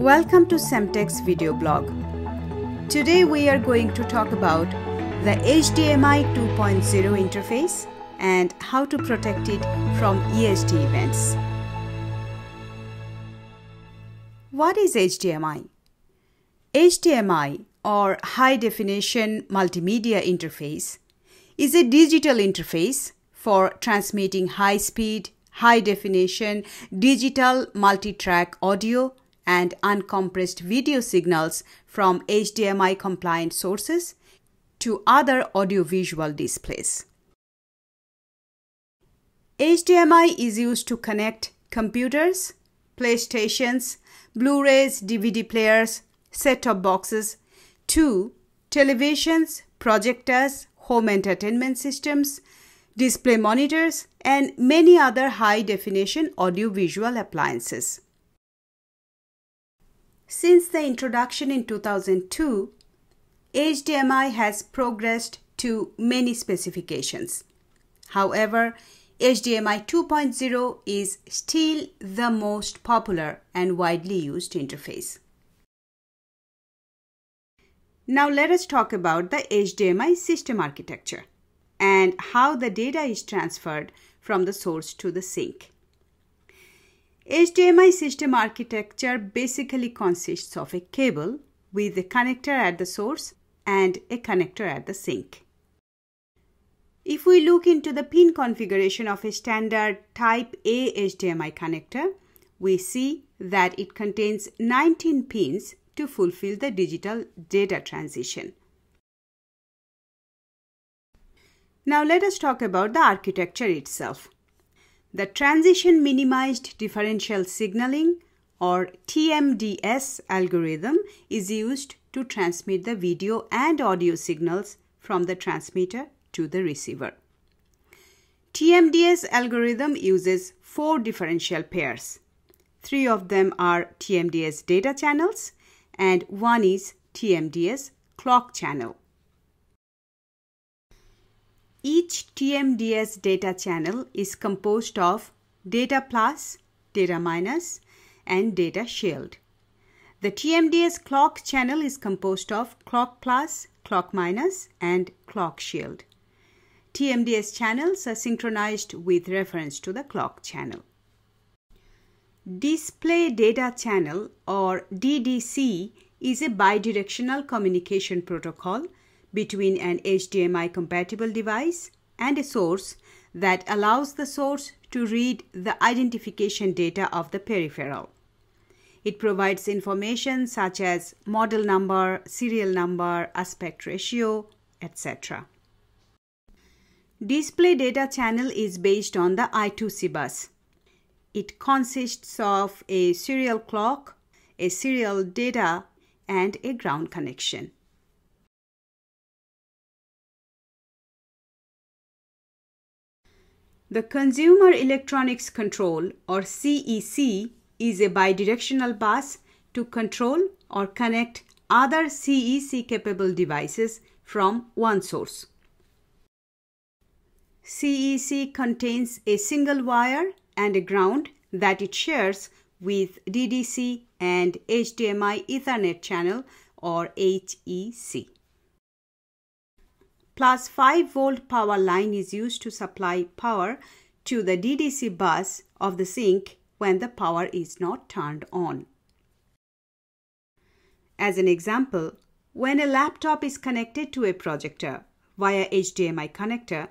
Welcome to Semtech's video blog. Today we are going to talk about the HDMI 2.0 interface and how to protect it from ESD events. What is HDMI? HDMI or High Definition Multimedia Interface is a digital interface for transmitting high speed, high definition digital multi-track audio and uncompressed video signals from HDMI compliant sources to other audiovisual displays. HDMI is used to connect computers, PlayStations, Blu-rays, DVD players, set-top boxes to televisions, projectors, home entertainment systems, display monitors, and many other high definition audiovisual appliances. Since the introduction in 2002, HDMI has progressed to many specifications. However, HDMI 2.0 is still the most popular and widely used interface. Now let us talk about the HDMI system architecture and how the data is transferred from the source to the sink. HDMI system architecture basically consists of a cable with a connector at the source and a connector at the sink. If we look into the pin configuration of a standard type A HDMI connector, we see that it contains 19 pins to fulfill the digital data transition. Now let us talk about the architecture itself. The transition minimized differential signaling or TMDS algorithm is used to transmit the video and audio signals from the transmitter to the receiver. TMDS algorithm uses four differential pairs. Three of them are TMDS data channels and one is TMDS clock channel. Each TMDS data channel is composed of data plus, data minus, and data shield. The TMDS clock channel is composed of clock plus, clock minus, and clock shield. TMDS channels are synchronized with reference to the clock channel. Display Data Channel or DDC is a bidirectional communication protocol between an HDMI compatible device and a source that allows the source to read the identification data of the peripheral. It provides information such as model number, serial number, aspect ratio, etc. Display data channel is based on the I2C bus. It consists of a serial clock, a serial data, and a ground connection. The Consumer Electronics Control or CEC is a bidirectional bus to control or connect other CEC capable devices from one source. CEC contains a single wire and a ground that it shares with DDC and HDMI Ethernet channel or HEC plus 5 volt power line is used to supply power to the DDC bus of the sink when the power is not turned on. As an example, when a laptop is connected to a projector via HDMI connector,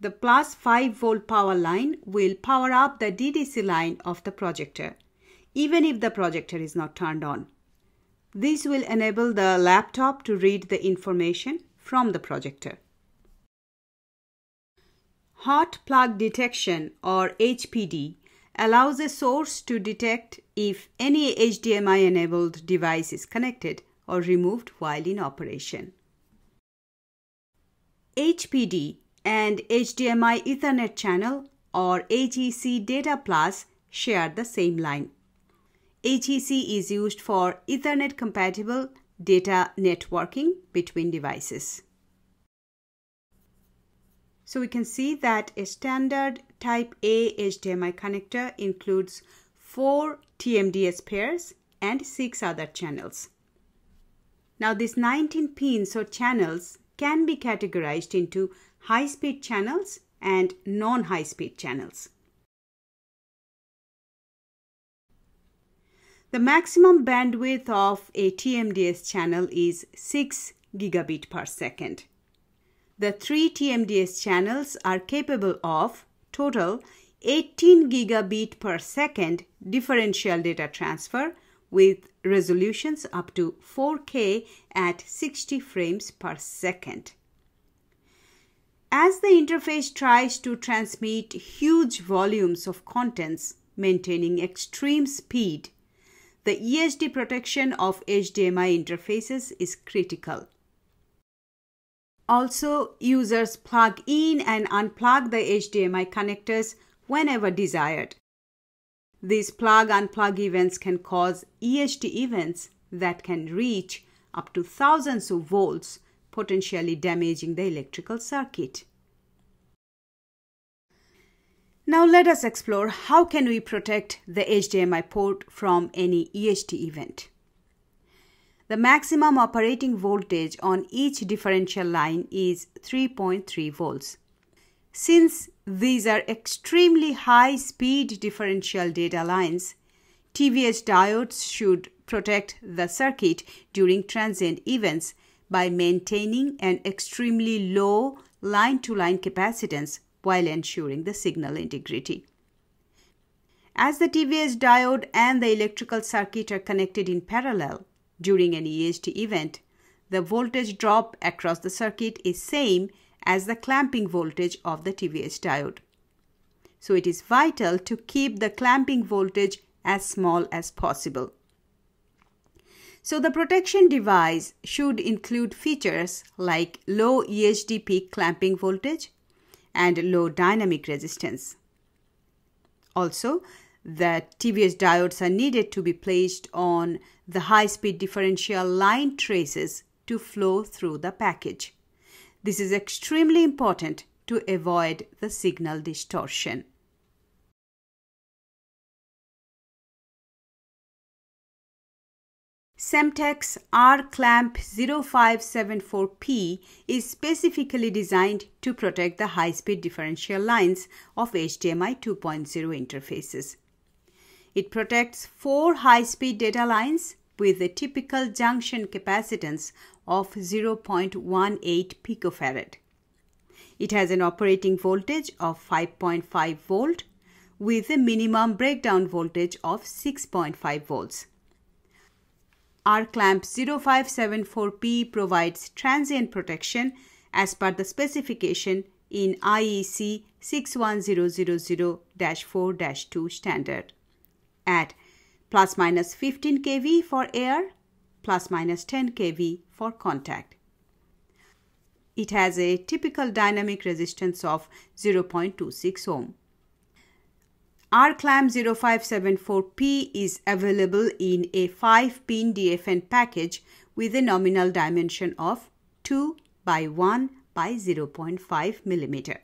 the plus 5 volt power line will power up the DDC line of the projector, even if the projector is not turned on. This will enable the laptop to read the information from the projector. Hot plug detection or HPD allows a source to detect if any HDMI enabled device is connected or removed while in operation. HPD and HDMI Ethernet channel or HEC Data Plus share the same line. HEC is used for Ethernet compatible data networking between devices. So we can see that a standard type A HDMI connector includes four TMDS pairs and 6 other channels. Now these 19 pins or channels can be categorized into high-speed channels and non-high-speed channels. The maximum bandwidth of a TMDS channel is 6 gigabit per second. The three TMDS channels are capable of total 18 gigabit per second differential data transfer with resolutions up to 4K at 60 frames per second. As the interface tries to transmit huge volumes of contents maintaining extreme speed, the ESD protection of HDMI interfaces is critical. Also, users plug in and unplug the HDMI connectors whenever desired. These plug-unplug events can cause ESD events that can reach up to thousands of volts, potentially damaging the electrical circuit. Now let us explore how can we protect the HDMI port from any ESD event. The maximum operating voltage on each differential line is 3.3 volts. Since these are extremely high speed differential data lines, TVS diodes should protect the circuit during transient events by maintaining an extremely low line to line capacitance while ensuring the signal integrity. As the TVS diode and the electrical circuit are connected in parallel during an ESD event, the voltage drop across the circuit is same as the clamping voltage of the TVS diode. So it is vital to keep the clamping voltage as small as possible. So the protection device should include features like low ESD peak clamping voltage and low dynamic resistance. Also, the TVS diodes are needed to be placed on the high speed differential line traces to flow through the package. This is extremely important to avoid the signal distortion. Semtech's R-Clamp 0574P is specifically designed to protect the high-speed differential lines of HDMI 2.0 interfaces. It protects four high-speed data lines with a typical junction capacitance of 0.18 picofarad. It has an operating voltage of 5.5 volt with a minimum breakdown voltage of 6.5 volts. R-Clamp 0574P provides transient protection as per the specification in IEC 61000-4-2 standard at plus minus 15 kV for air plus minus 10 kV for contact. It has a typical dynamic resistance of 0.26 ohm. R-Clamp 0574P is available in a 5-pin DFN package with a nominal dimension of 2 by 1 by 0.5 mm.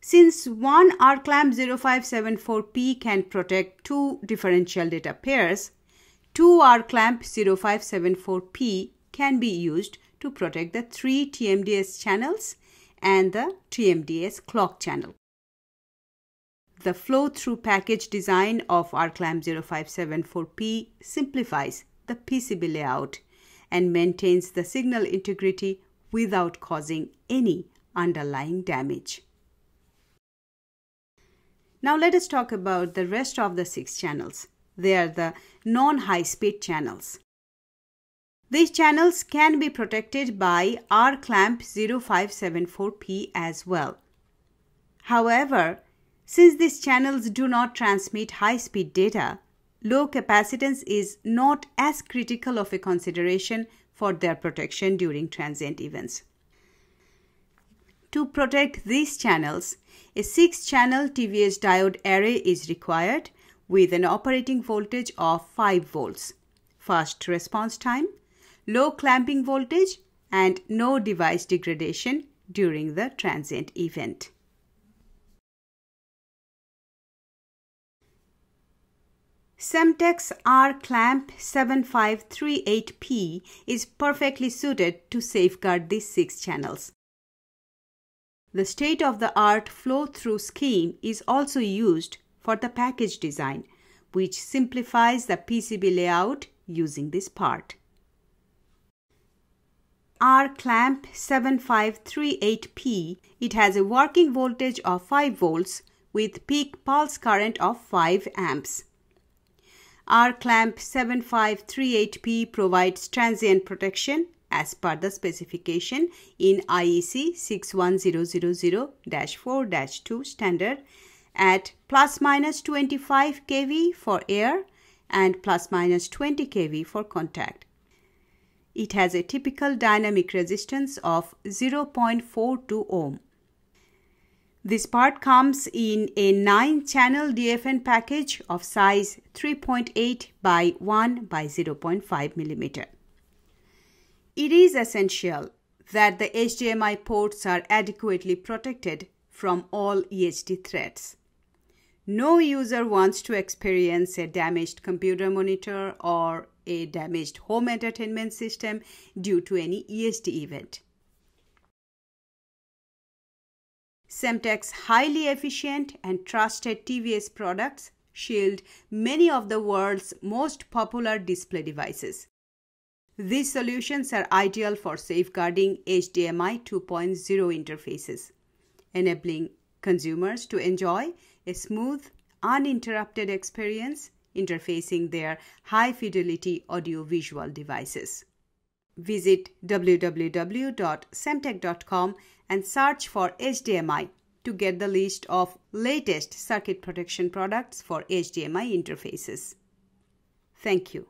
Since one R-Clamp 0574P can protect two differential data pairs, two R-Clamp 0574P can be used to protect the three TMDS channels and the TMDS clock channel. The flow-through package design of R-Clamp 0574P simplifies the PCB layout and maintains the signal integrity without causing any underlying damage. Now let us talk about the rest of the six channels. They are the non-high speed channels. These channels can be protected by R-Clamp 0574P as well. However, since these channels do not transmit high-speed data, low capacitance is not as critical of a consideration for their protection during transient events. To protect these channels, a 6-channel TVS diode array is required with an operating voltage of 5 volts, fast response time, low clamping voltage and no device degradation during the transient event. Semtech's R Clamp 7538P is perfectly suited to safeguard these six channels. The state-of-the-art flow-through scheme is also used for the package design, which simplifies the PCB layout using this part. R clamp 7538P, it has a working voltage of 5 volts with peak pulse current of 5 amps. R clamp 7538P provides transient protection as per the specification in IEC 61000-4-2 standard at plus minus 25 kV for air and plus minus 20 kV for contact. It has a typical dynamic resistance of 0.42 ohm. This part comes in a 9 channel DFN package of size 3.8 by 1 by 0.5 millimeter. It is essential that the HDMI ports are adequately protected from all ESD threats. No user wants to experience a damaged computer monitor or a damaged home entertainment system due to any ESD event. Semtech's highly efficient and trusted TVS products shield many of the world's most popular display devices. These solutions are ideal for safeguarding HDMI 2.0 interfaces, enabling consumers to enjoy a smooth, uninterrupted experience interfacing their high fidelity audio-visual devices. Visit www.semtech.com and search for HDMI to get the list of latest circuit protection products for HDMI interfaces. Thank you.